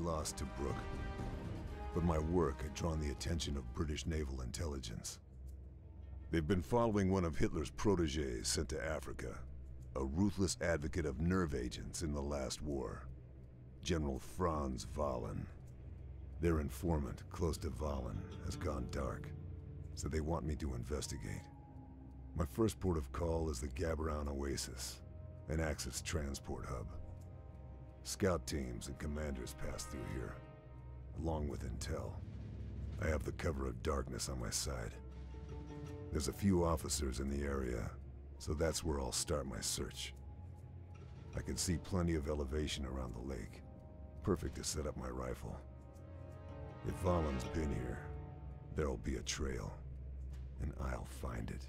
lost to Brooke. But my work had drawn the attention of British naval intelligence. They've been following one of Hitler's proteges sent to Africa, a ruthless advocate of nerve agents in the last war, General Franz Wahlen. Their informant, close to Wahlen, has gone dark, so they want me to investigate. My first port of call is the Gabaroun Oasis, an Axis transport hub. Scout teams and commanders pass through here, along with intel. I have the cover of darkness on my side. There's a few officers in the area, so that's where I'll start my search. I can see plenty of elevation around the lake. Perfect to set up my rifle. If Valen's been here, there'll be a trail, and I'll find it.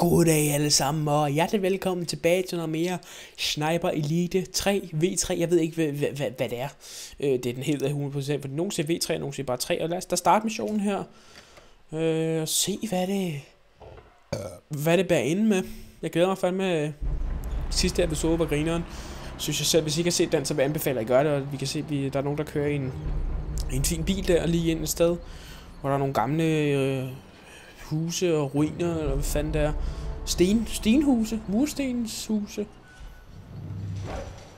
Goddag alle sammen, og hjertelig velkommen tilbage til noget mere Sniper Elite 3 V3. Jeg ved ikke, hvad, hvad, hvad det er. Øh, det er den helt 100%, for nogen siger V3, og nogen siger bare 3. Og lad os da starte missionen her. Øh, og se, hvad det, hvad det bærer inde med. Jeg glæder mig fandme øh, sidste episode var grineren. Synes jeg selv, hvis I kan se den, så vil jeg anbefale at I gøre det. Og vi kan se, at vi, der er nogen, der kører i en, en fin bil der lige ind et sted. Hvor der er nogle gamle øh, huse og ruiner, eller hvad fanden det er. Sten, stenhuse, murstenshuse.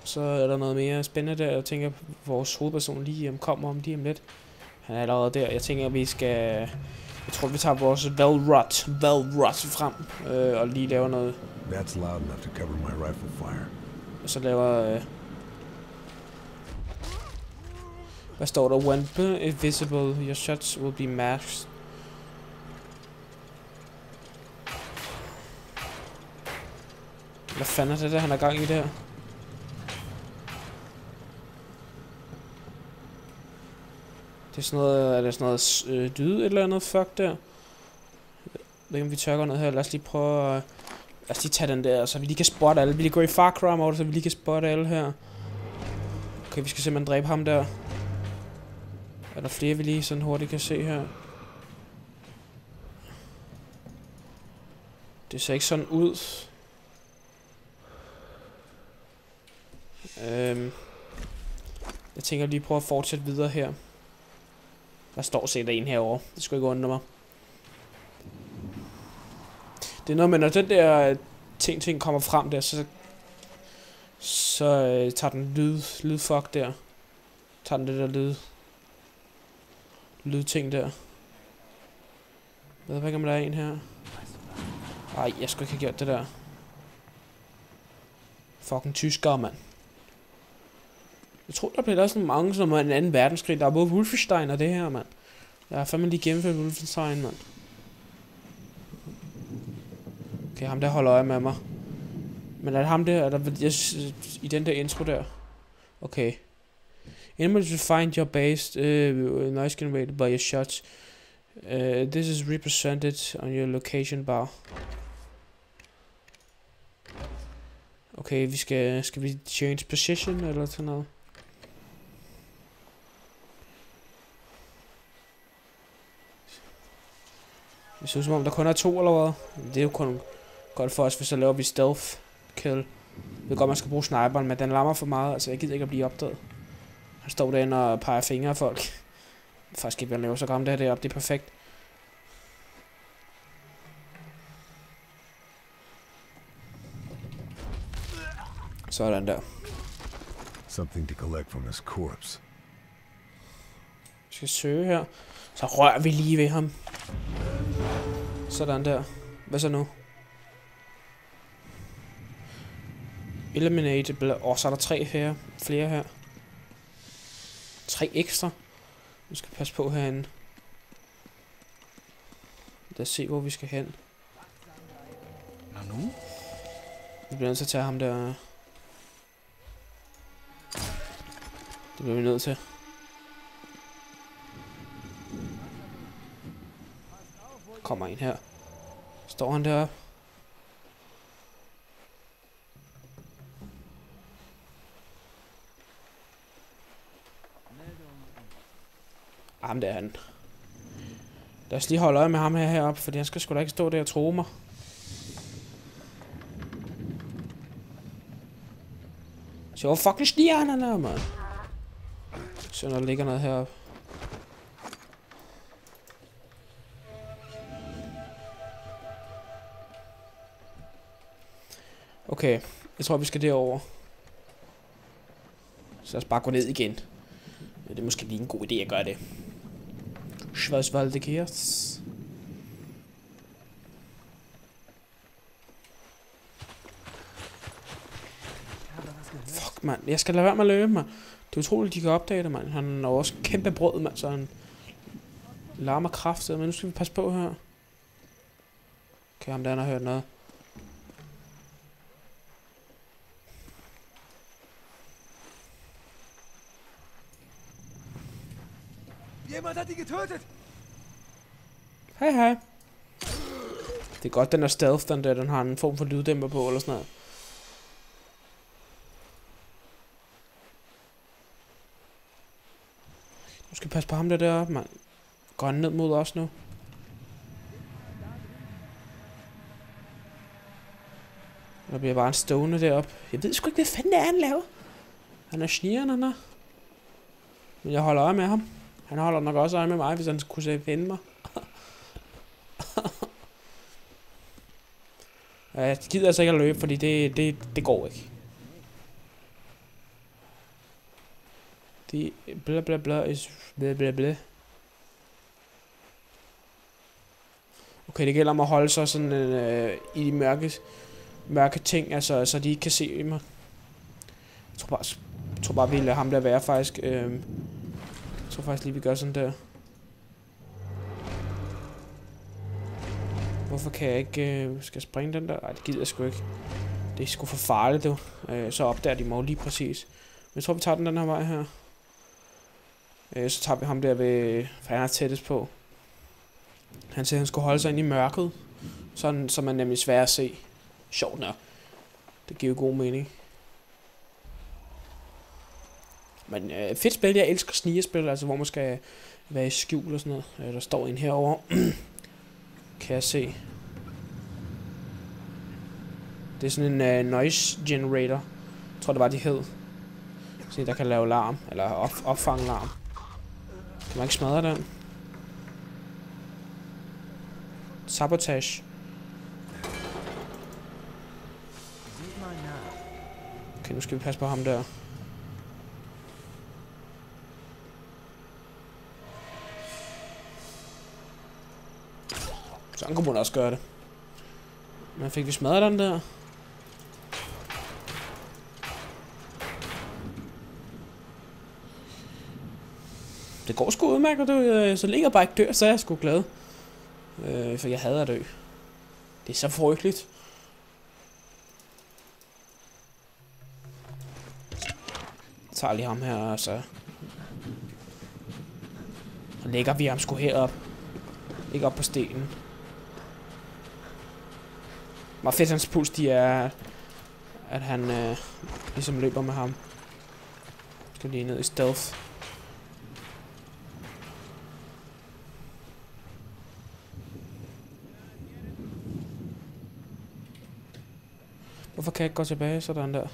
Så er der noget mere spændende der. Jeg tænker, vores hovedperson lige om kommer om lige om lidt. Han er allerede der. Jeg tænker, at vi skal... Jeg tror, vi tager vores Velrot, Velrot frem øh, og lige laver noget. That's loud enough to cover my rifle fire. Og så laver... Øh, hvad står der? When invisible, your shots will be masked. Hvad fanden er det der, han er gang i der? Det er sådan noget, er det sådan noget øh, dyde et eller andet fuck der? Jeg ved ikke, om vi tør gå ned her. Lad os lige prøve at... Lad os lige tage den der, så vi lige kan spotte alle. Vi lige går i Far Cry mode, så vi lige kan spotte alle her. Okay, vi skal simpelthen dræbe ham der. Er der flere, vi lige sådan hurtigt kan se her? Det ser ikke sådan ud. Øhm, jeg tænker lige prøve at fortsætte videre her. Der står sikkert en herovre. Det skulle ikke undre mig. Det er noget med, når den der øh, ting, ting kommer frem der, så, så øh, tager den lyd, lydfuck der. Tager den det der lyd, lydting der. Jeg ved ikke, om der er en her. Ej, jeg skulle ikke have gjort det der. Fucking tyskere, mand. Jeg tror, der bliver der sådan mange, som en anden verdenskrig. Der er både Wolfenstein og det her, mand. Jeg har fandme lige gennemført Wolfenstein, mand. Okay, ham der holder øje med mig. Men er det ham der, eller jeg, i den der intro der? Okay. Enemies will find your base, øh, uh, nice generated by your shots. Uh, this is represented on your location bar. Okay, vi skal, skal vi change position eller sådan noget? Det ser ud som om, der kun er to eller hvad. Det er jo kun godt for os, hvis så laver vi stealth kill. Jeg ved godt, man skal bruge sniperen, men den lammer for meget. Altså, jeg gider ikke at blive opdaget. Han står derinde og peger fingre af folk. Jeg faktisk ikke, hvad lave så gammel det her deroppe. Det er perfekt. Sådan der. Something to collect from his corpse. Vi skal søge her. Så rører vi lige ved ham. Sådan der. Hvad så nu? Eliminate. Og så er der tre her. Flere her. Tre ekstra. Vi skal passe på herinde. Lad os se, hvor vi skal hen. Nå nu? Vi bliver nødt til at tage ham der. Det bliver vi nødt til. Kommer en her. Står han deroppe? Jamen, det er han. Lad os lige holde øje med ham her heroppe, fordi han skal sgu da ikke stå der og tro mig. Så hvor fucking stiger han her, mand? Så der ligger noget heroppe. Okay, jeg tror vi skal derover. Så lad os bare gå ned igen. Ja, det er måske lige en god idé at gøre det. Schwarzwalde Kers. Fuck, mand. Jeg skal lade være med at løbe, mig. Det er utroligt, de kan opdage det, mand. Han har også kæmpe brød, mand, så han larmer kraftigt. Men nu skal vi passe på her. Okay, ham der han har hørt noget. Die getötet! Hej hej. Det er godt, den er stealth, den der. Den har en form for lyddæmper på, eller sådan noget. Nu skal passe på ham der deroppe, mand. Går han ned mod os nu? Der bliver bare en stående deroppe. Jeg ved sgu ikke, hvad fanden det er, han laver. Han er snigeren, han er. Men jeg holder øje med ham. Han holder nok også øje med mig, hvis han kunne se finde mig. Jeg gider altså ikke at løbe, fordi det, det, det går ikke. Det bla bla bla is bla bla bla. Okay, det gælder om at holde sig sådan øh, i de mørke, mørke ting, altså, så de ikke kan se mig. Jeg tror bare, jeg tror bare vi lader ham der være faktisk. Øh, tror faktisk lige, vi gør sådan der. Hvorfor kan jeg ikke... Øh, skal jeg springe den der? Nej, det gider jeg sgu ikke. Det er sgu for farligt, du. Øh, så opdager de mig lige præcis. Men jeg tror, vi tager den den her vej her. Øh, så tager vi ham der ved... For han er tættest på. Han siger, at han skulle holde sig ind i mørket. Sådan, så man nemlig svær at se. Sjovt nok. Det giver jo god mening. Men øh, fedt spil, jeg elsker snigespil, altså hvor man skal være i skjul og sådan noget. Øh, der står en herover. kan jeg se. Det er sådan en øh, noise generator. Jeg tror, det var, de hed. Sådan der kan lave larm, eller op, opfange larm. Kan man ikke smadre den? Sabotage. Okay, nu skal vi passe på ham der. Sådan kunne man også gøre det. Men fik vi smadret den der? Det går sgu udmærket, du. Øh, så ligger jeg bare ikke dør, så er jeg sgu glad. Øh, for jeg hader at dø. Det er så frygteligt. Jeg tager lige ham her, og så... Og lægger vi ham sgu herop. Ikke op på stenen. Meget fedt hans puls, de er... At han øh, ligesom løber med ham. Skal lige ned i stealth. Hvorfor kan jeg ikke gå tilbage sådan der?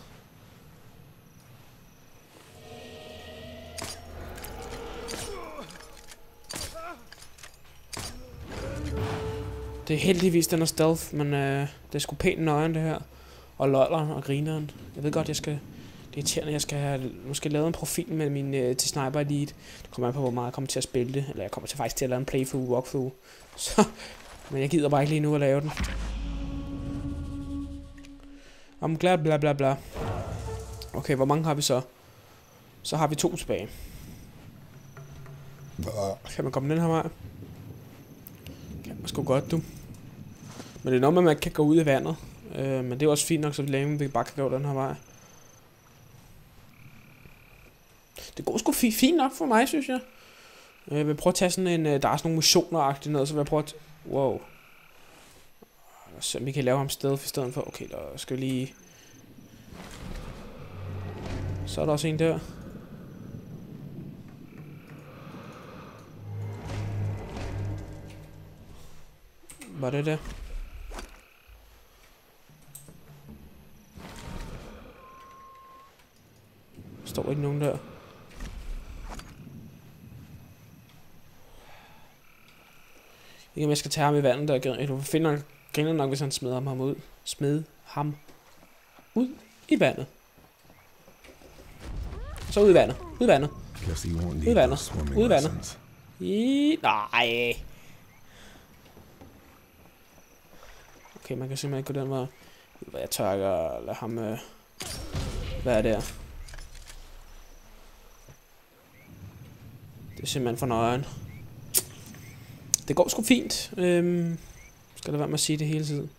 Det er heldigvis den er stealth, men øh, det er sgu pænt nøgen det her. Og lolleren og grineren. Jeg ved godt, jeg skal... Det er irriterende, jeg skal have måske lavet en profil med min øh, til Sniper Elite. Det kommer an på, hvor meget jeg kommer til at spille det. Eller jeg kommer til faktisk til at lave en playthrough, walkthrough. Så, men jeg gider bare ikke lige nu at lave den. Om glad bla bla bla. Okay, hvor mange har vi så? Så har vi to tilbage. Kan man komme den her vej? Kan man sgu godt, du. Men det er noget med, at man kan gå ud i vandet. Øh, men det er også fint nok, så længe vi bare kan gå den her vej. Det går sgu fi- fint nok for mig, synes jeg. Øh, Jeg vil prøve at tage sådan en... øh, Der er sådan nogle missioner noget, så vil jeg prøve at... Wow. Lad os se, om vi kan lave ham sted i stedet for... Okay, der skal vi lige... Så er der også en der. Var det det? Står ikke nogen der. Ikke om jeg skal tage ham i vandet der. Du finder griner nok, hvis han smider ham ud. Smid ham ud i vandet. Så ud i vandet. Ud i vandet. Ud i vandet. Ud i vandet. I... Nej. Okay, man kan simpelthen ikke gå den vej. Jeg tør lade ham... Øh... Hvad er det her? Det er simpelthen for nøjeren. Det går sgu fint. Øhm, skal det være med at sige det hele tiden.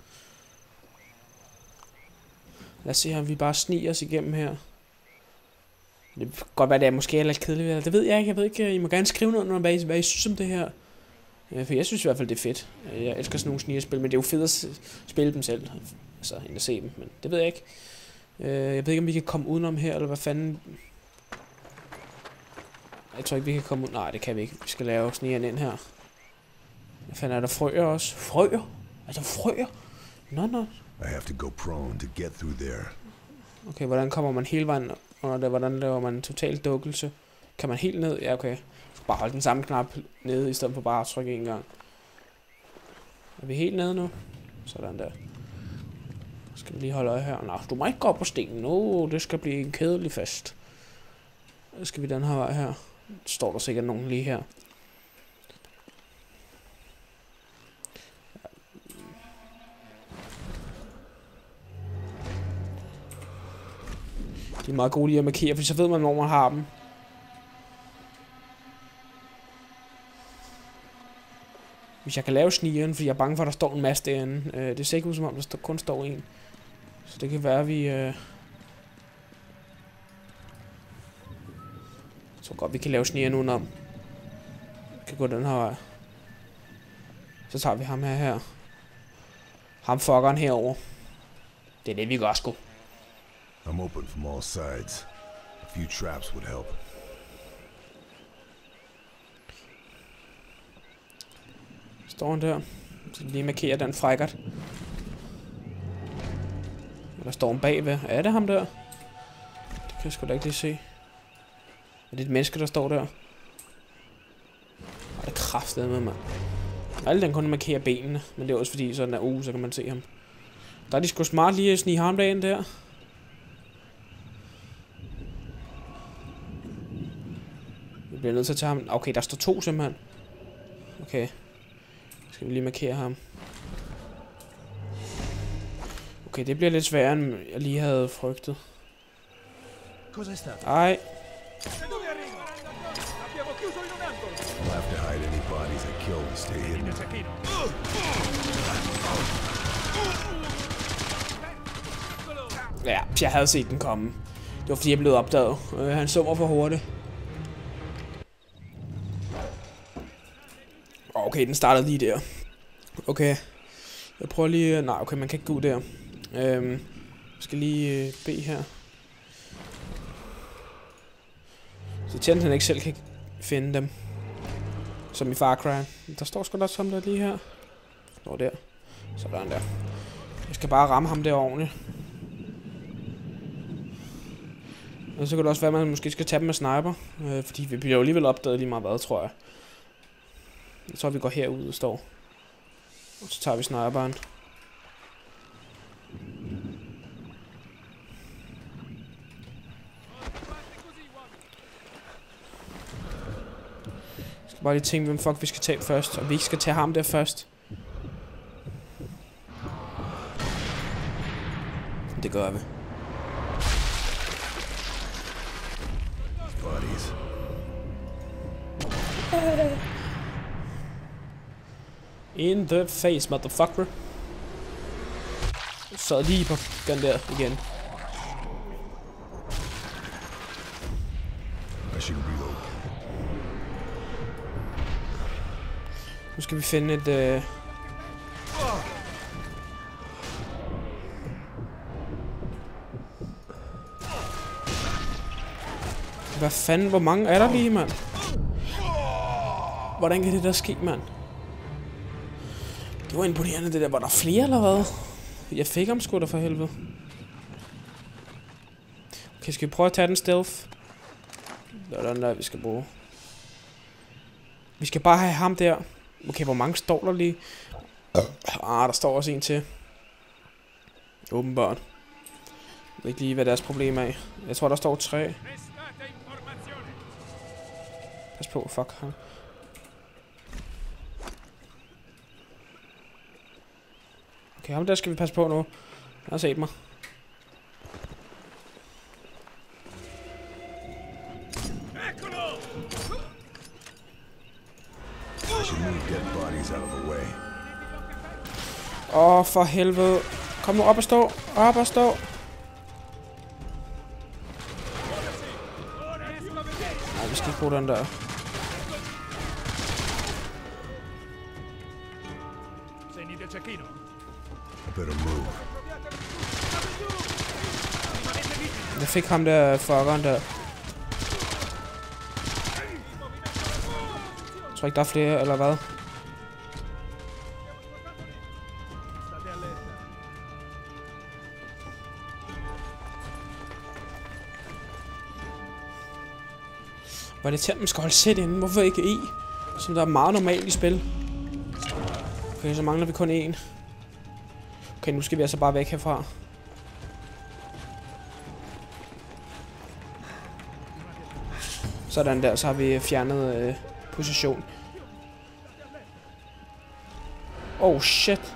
Lad os se om vi bare sniger os igennem her. Det kan godt være, det er måske lidt kedeligt. Det ved jeg ikke. Jeg ved ikke. Øh, I må gerne skrive noget, under, hvad I, hvad I synes om det her. Ja, for jeg synes i hvert fald, det er fedt. Øh, jeg elsker sådan nogle snigerspil, men det er jo fedt at spille dem selv. Altså, end at se dem. Men det ved jeg ikke. Jeg ved ikke, om vi kan komme udenom her, eller hvad fanden... Jeg tror ikke, vi kan komme ud... Nej, det kan vi ikke. Vi skal lave snigeren ind her. Hvad fanden er der frøer også? Frøer? Er der frøer? Nå, nå. I have to go prone to get through there. Okay, hvordan kommer man hele vejen under det? Hvordan laver man total dukkelse? Kan man helt ned? Ja, okay. Bare holde den samme knap nede, i stedet for bare at trykke en gang. Er vi helt nede nu? Sådan der. Skal vi lige holde øje her? Nå, du må ikke gå op på stenen. Nå, det skal blive en kedelig fest. Så skal vi den her vej her. Står der sikkert nogen lige her. De er meget gode lige at markere, for så ved man, hvor man har dem. Hvis jeg kan lave snigeren, fordi jeg er bange for, at der står en masse derinde. Øh, det ser ikke ud som om, der kun står en. Så det kan være, at vi... Øh... tror godt, vi kan lave snigeren udenom. Vi kan gå den her vej. Så tager vi ham her her. Ham fuckeren herover. Det er det, vi gør sgu. I'm open from all sides. A few traps would help. Står han der? Så lige markere den frækkert. Eller står han bagved? Er det ham der? Det kan jeg sgu da ikke lige se. Er det et menneske, der står der? Ej, det kraftedet med mig. Alle den kun markere benene, men det er også fordi, sådan er uh, så kan man se ham. Der er de sgu smart lige at snige ham derind der. Vi bliver nødt til at tage ham. Okay, der står to simpelthen. Okay. Skal vi lige markere ham. Okay, det bliver lidt sværere, end jeg lige havde frygtet. Ej, stay hidden. Ja, jeg havde set den komme. Det var fordi, jeg blev opdaget. Øh, han så mig for hurtigt. Okay, den startede lige der. Okay. Jeg prøver lige... Øh, nej, okay, man kan ikke gå ud der. Øhm, jeg skal lige øh, bede her. Så tjent han ikke selv kan finde dem. Som i Far Cry. Der står sgu da som der lige her. Nå, der. Sådan der. Jeg skal bare ramme ham der ordentligt. Og så kan det også være, at man måske skal tage dem med sniper. Øh, fordi vi bliver jo alligevel opdaget lige meget hvad, tror jeg. Jeg tror, vi går herud og står. Og så tager vi sniperen. Bare lige tænke, hvem fuck vi skal tage først. Og vi ikke skal tage ham der først. Det gør vi. Bodies. In the face, motherfucker. Så lige på den der igen. Skal vi finde et... Øh... Hvad fanden, hvor mange er der lige, mand? Hvordan kan det der ske, mand? Det var imponerende, det der. Var der flere, eller hvad? Jeg fik ham sgu da for helvede. Okay, skal vi prøve at tage den stealth? Det er den der, vi skal bruge. Vi skal bare have ham der. Okay, hvor mange står der lige? Ah, der står også en til. Åbenbart. Jeg ved ikke lige, hvad deres problem er. Jeg tror, der står tre. Pas på, fuck ham. Okay, ham der skal vi passe på nu. Han har set mig. Åh, oh, for helvede. Kom nu op og stå. Op og stå. Nej, vi skal ikke bruge den der. Jeg fik ham der fuckeren der. Jeg tror ikke, der er flere, eller hvad? Var det til, at man skal holde sæt inden? Hvorfor ikke E? Som der er meget normalt i spil. Okay, så mangler vi kun en. Okay, nu skal vi altså bare væk herfra. Sådan der, så har vi fjernet øh, position. Oh shit.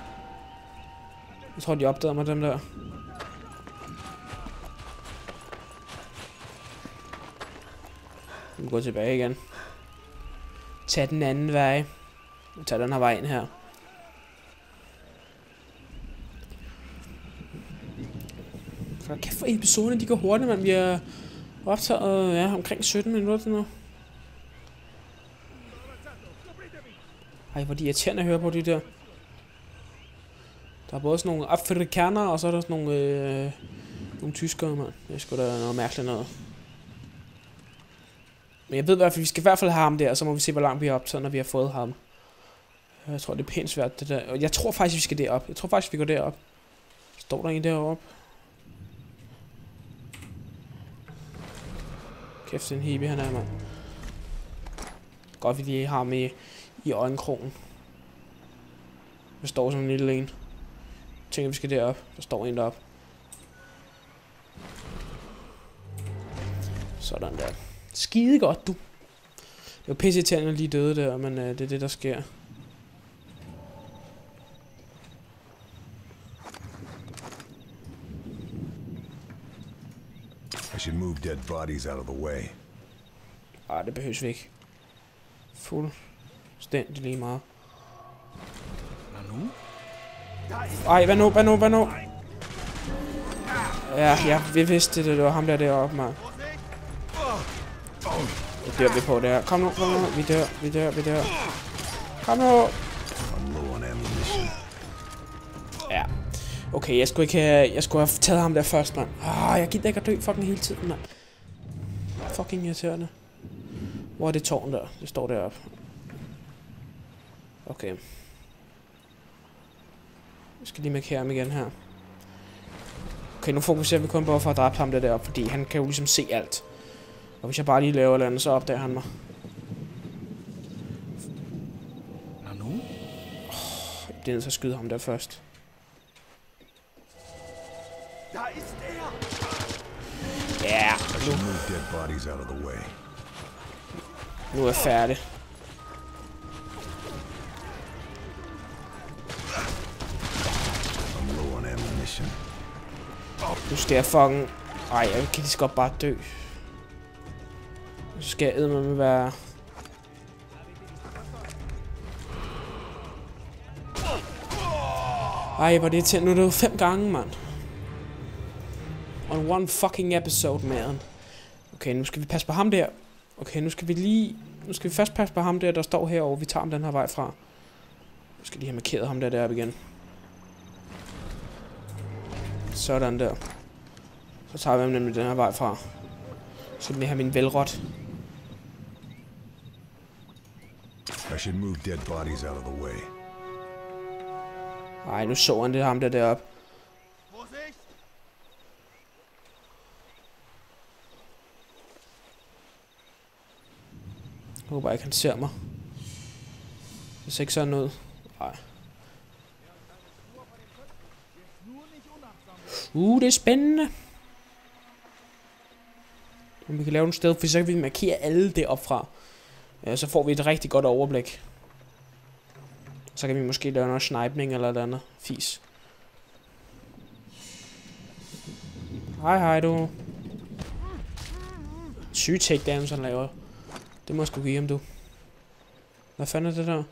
Jeg tror, de opdagede mig, dem der. Vi går tilbage igen. Tag den anden vej. Tag den her vej ind her. For kæft for episoderne, de går hurtigt, man. Vi er optaget ja, omkring 17 minutter nu. Ej, hvor er de irriterende at høre på de der. Der er både sådan nogle afrikanere, og så er der sådan nogle, øh, nogle tyskere, mand. Det er sgu da noget mærkeligt noget. Men jeg ved i hvert fald, vi skal i hvert fald have ham der, og så må vi se, hvor langt vi er optaget, når vi har fået ham. Jeg tror, det er pænt svært, det der. Og jeg tror faktisk, vi skal derop. Jeg tror faktisk, vi går derop. Står der en deroppe? Kæft, det er en hippie, han er, mand. Godt, vi lige har ham i, i øjenkrogen. Der står sådan en lille en. Jeg tænker, vi skal derop. Der står en derop. Sådan der. Skide godt, du. Det var pisse lige døde der, men øh, det er det, der sker. I should move dead bodies out of the way. Ej, det behøves vi ikke. Fuldstændig lige meget. Ej, hvad nu, hvad nu, hvad nu? Ja, ja, vi vidste det, det var ham der deroppe, mand. Det dør vi på der. Kom nu, kom nu. Vi dør, vi dør, vi dør. Kom nu. Ja. Okay, jeg skulle ikke have, jeg skulle have taget ham der først, mand. Ah, jeg gider ikke at dø fucking hele tiden, mand. Fucking irriterende. Hvor er det tårn der? Det står deroppe. Okay. Jeg skal lige markere ham igen her. Okay, nu fokuserer vi kun på at få dræbt ham der deroppe, fordi han kan jo ligesom se alt. Og hvis jeg bare lige laver et eller andet, så opdager han mig. Nanu? Jeg bliver nødt til at skyde ham der først. Da ist er! Ja, way. nu er jeg færdig. I'm low on ammunition. Nu skal jeg fucking... Ej, jeg kan lige så godt bare dø. Nu skal jeg eddermame være... Ej, hvor det til. Nu er det jo fem gange, mand. On one fucking episode, man. Okay, nu skal vi passe på ham der. Okay, nu skal vi lige... Nu skal vi først passe på ham der, der står herovre. Vi tager ham den her vej fra. Nu skal lige have markeret ham der deroppe igen. Sådan der. Så tager vi ham nemlig den her vej fra. Så skal jeg have min velrot. I should move dead bodies out of the way. Ej, nu så han det ham der deroppe. Jeg håber ikke, han ser mig. Det ser ikke sådan ud. Nej. Uh, det er spændende. Om vi kan lave nogle steder, for så kan vi markere alle det op fra. Ja, så får vi et rigtig godt overblik. Så kan vi måske lave noget snipning eller noget andet. Fis. Hej hej du. Syge takedowns han laver. Det må jeg sgu give ham du. Hvad fanden er det der?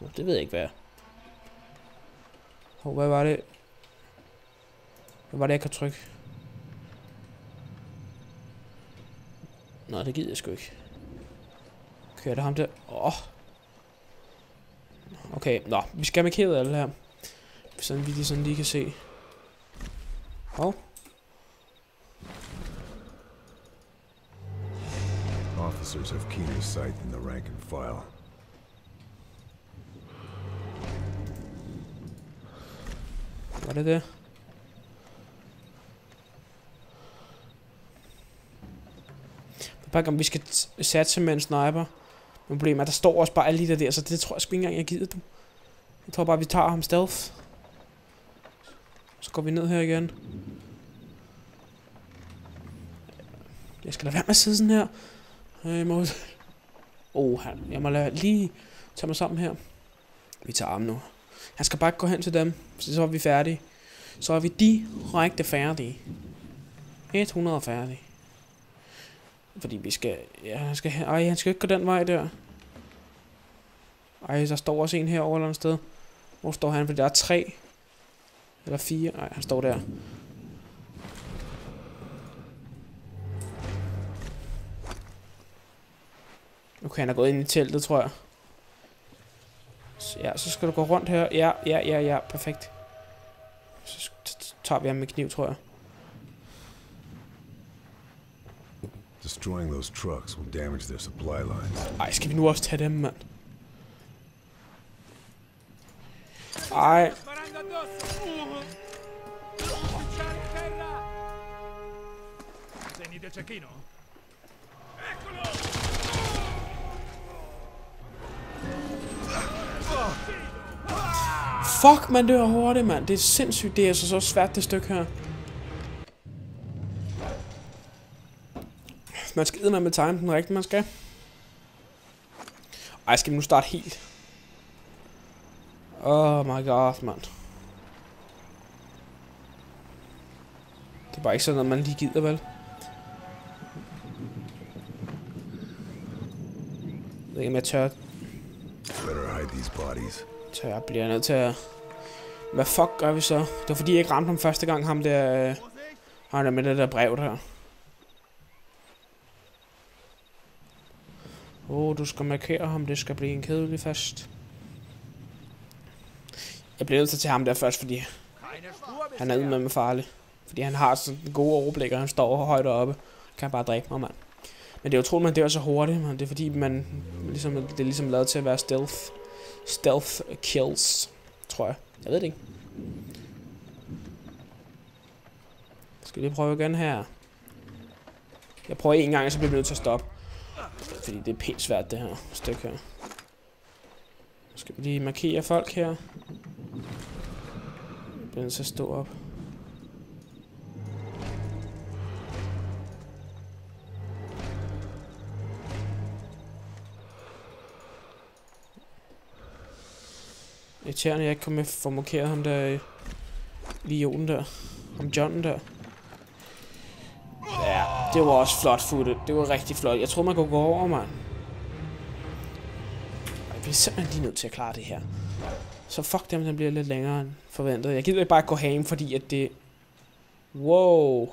Oh, det ved jeg ikke hvad er. Oh, hvad var det? Hvad var det jeg kan trykke? Nå, det gider jeg sgu ikke. Kører det ham der? Åh. Oh. Okay, nå, vi skal markere alle her. Sådan vi lige sådan lige kan se. Hov. Oh. Officers have keener sight than the rank and file. Var det det? Bare om vi skal satse med en sniper. Men problemet er, at der står også bare alle de der der, så det tror jeg sgu ikke engang, jeg gider dem. Jeg tror bare, vi tager ham stealth. Så går vi ned her igen. Jeg skal lade være med at sidde sådan her. Øh, jeg må... Oh, han, jeg må lade lige tage mig sammen her. Vi tager ham nu. Han skal bare gå hen til dem, så er vi færdige. Så er vi direkte færdige. 100 færdige. Fordi vi skal... Ja, han skal... Ej, han skal ikke gå den vej der. Ej, der står også en herovre eller andet sted. Hvor står han? Fordi der er tre. Eller fire. Nej, han står der. Okay, han er gået ind i teltet, tror jeg. Så, ja, så skal du gå rundt her. Ja, ja, ja, ja. Perfekt. Så tager vi ham med kniv, tror jeg. Destroying those trucks will damage their supply lines. Ej, skal vi nu også tage dem, mand? Ej. Fuck, man dør hurtigt, mand. Det er sindssygt, det er altså så svært, det stykke her. Man skal med med time den rigtigt, man skal. Ej, skal vi nu starte helt? Oh my god, mand. Det er bare ikke sådan noget, man lige gider, vel? Jeg ved ikke, om jeg tør. Så jeg bliver nødt til at... Hvad fuck gør vi så? Det var fordi, jeg ikke ramte ham første gang, ham der... Øh, ham der med det der brev der. Åh, oh, du skal markere ham. Det skal blive en kedelig fast. Jeg bliver nødt til at tage ham der først, fordi han er med mig farlig. Fordi han har sådan en god overblik, og han står højt oppe. Kan bare dræbe mig, mand. Men det er utroligt, man dør så hurtigt, men Det er fordi, man ligesom, det er ligesom lavet til at være stealth. Stealth kills, tror jeg. Jeg ved det ikke. Skal vi lige prøve igen her? Jeg prøver en gang, så bliver vi nødt til at stoppe. Fordi det er pænt svært, det her stykke her. Skal vi lige markere folk her? Jeg bliver nødt til at stå op. Irriterende, at jeg ikke kom med for at markere ham der øh, lige der. Ham John der. Ja, det var også flot footet. Det var rigtig flot. Jeg tror man kunne gå over, mand. Jeg Vi er simpelthen lige nødt til at klare det her. Så fuck dem, den bliver lidt længere end forventet. Jeg gider ikke bare gå ham, fordi at det... Wow.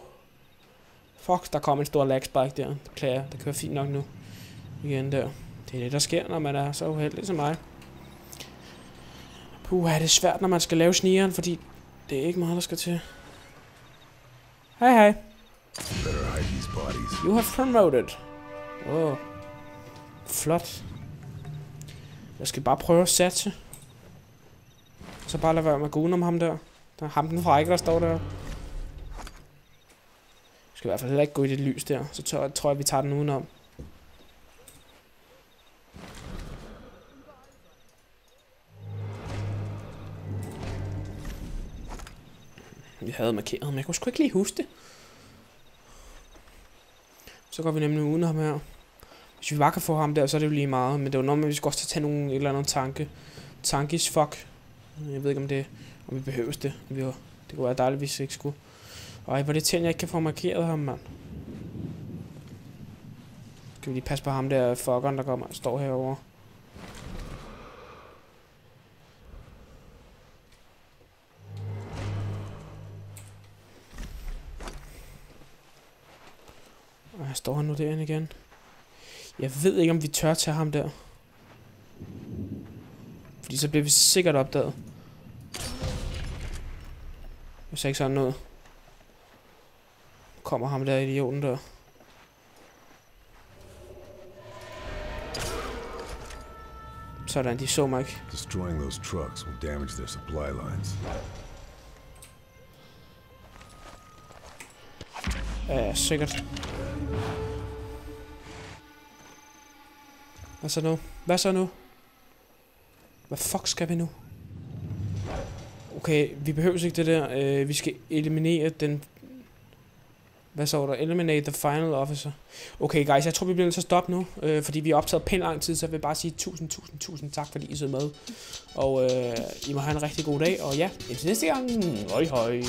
Fuck, der kom en stor lag spike der. Beklager, det kører fint nok nu. Igen der. Det er det, der sker, når man er så uheldig som mig. Puh, er det svært, når man skal lave snigeren, fordi det er ikke meget, der skal til. Hej hej. Better hide these bodies. You have promoted. Oh. Flot. Jeg skal bare prøve at satse. Så bare lade være med at om ham der. Der er ham den frække, der står der. Jeg skal i hvert fald heller ikke gå i det lys der. Så tør, tror jeg, vi tager den udenom. Vi havde markeret, men jeg kunne sgu ikke lige huske det. Så går vi nemlig uden ham her. Hvis vi bare kan få ham der, så er det jo lige meget. Men det var noget med, at vi skal også tage nogle, et eller andet tanke. Tankis fuck. Jeg ved ikke, om det om vi behøves det. Vi har, det kunne være dejligt, hvis vi ikke skulle. Ej, hvor det tænker jeg ikke kan få markeret ham, mand. Skal vi lige passe på ham der fuckeren, der kommer, står herovre. Står han nu derinde igen. Jeg ved ikke, om vi tør tage ham der. Fordi så bliver vi sikkert opdaget. Hvis ikke sådan noget. Kommer ham der idioten der. Sådan, de så mig ikke. Destroying those trucks will damage their supply lines. Ja, sikkert. Hvad så nu? Hvad så nu? Hvad fuck skal vi nu? Okay, vi behøver ikke det der. Øh, vi skal eliminere den... Hvad så der? Eliminate the final officer. Okay, guys, jeg tror, vi bliver nødt til at stoppe nu. Øh, fordi vi har optaget pænt lang tid, så jeg vil bare sige tusind, tusind, tusind tak, fordi I så med. Og øh, I må have en rigtig god dag. Og ja, indtil næste gang. Hej hej.